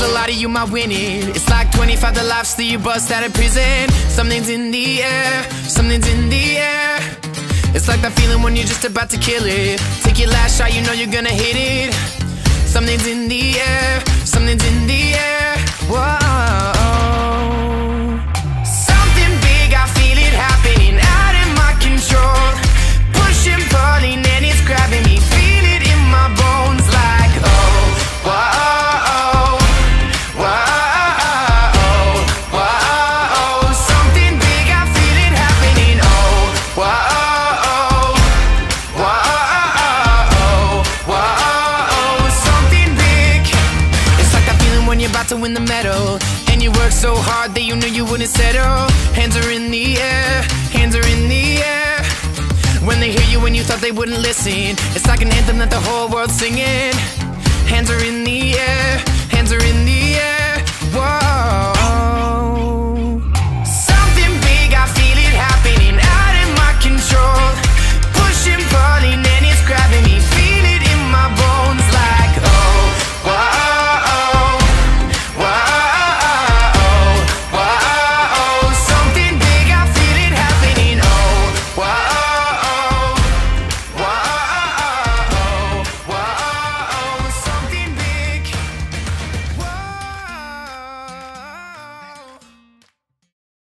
a lot of you might win it It's like 25 the lives that you bust out of prison. Something's in the air, something's in the air. It's like that feeling when you're just about to kill it. Take your last shot, you know you're gonna hit it. Something's in the air about to win the medal. And you worked so hard that you knew you wouldn't settle. Hands are in the air, hands are in the air. When they hear you and you thought they wouldn't listen It's like an anthem that the whole world's singing. Hands are in the air, hands are in the air